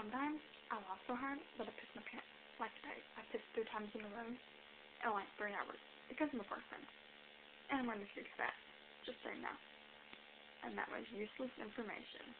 sometimes I laugh so hard that I piss my pants. Like today, I pissed three times in a row in like three hours because I'm a person. And I'm going to fix that. Just so you know. And that was useless information.